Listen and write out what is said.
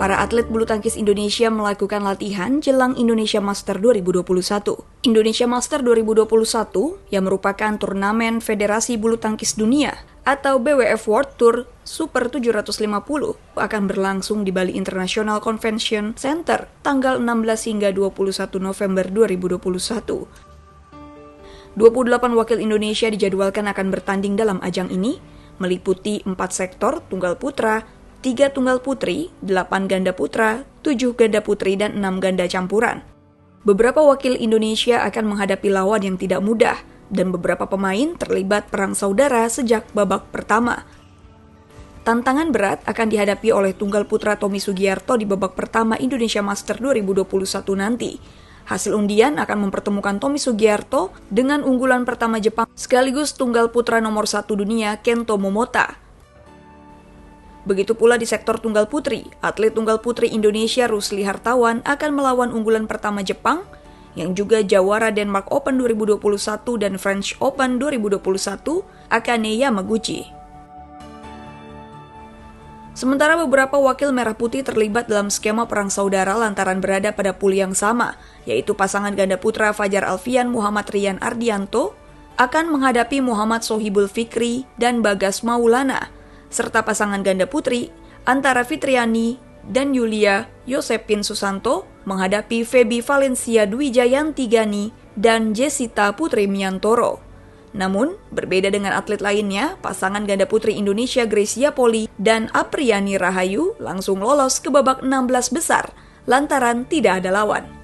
Para atlet bulu tangkis Indonesia melakukan latihan jelang Indonesia Master 2021. Indonesia Master 2021 yang merupakan turnamen Federasi Bulu Tangkis Dunia atau BWF World Tour Super 750 akan berlangsung di Bali International Convention Center tanggal 16 hingga 21 November 2021. 28 wakil Indonesia dijadwalkan akan bertanding dalam ajang ini, meliputi empat sektor tunggal putra, tiga tunggal putri, delapan ganda putra, tujuh ganda putri, dan enam ganda campuran. Beberapa wakil Indonesia akan menghadapi lawan yang tidak mudah, dan beberapa pemain terlibat perang saudara sejak babak pertama. Tantangan berat akan dihadapi oleh tunggal putra Tommy Sugiarto di babak pertama Indonesia Master 2021 nanti. Hasil undian akan mempertemukan Tommy Sugiarto dengan unggulan pertama Jepang sekaligus tunggal putra nomor satu dunia Kento Momota. Begitu pula di sektor tunggal putri, atlet tunggal putri Indonesia Rusli Hartawan akan melawan unggulan pertama Jepang yang juga jawara Denmark Open 2021 dan French Open 2021, Akane Yamaguchi. Sementara beberapa wakil merah putih terlibat dalam skema perang saudara lantaran berada pada pool yang sama, yaitu pasangan ganda putra Fajar Alfian Muhammad Rian Ardianto akan menghadapi Muhammad Sohibul Fikri dan Bagas Maulana serta pasangan ganda putri antara Fitriani dan Yulia Yosepin Susanto menghadapi Feby Valencia Dwi Jayanti Gani dan Jessica Putri Miantoro. Namun, berbeda dengan atlet lainnya, pasangan ganda putri Indonesia Gracia Poli dan Apriani Rahayu langsung lolos ke babak 16 besar lantaran tidak ada lawan.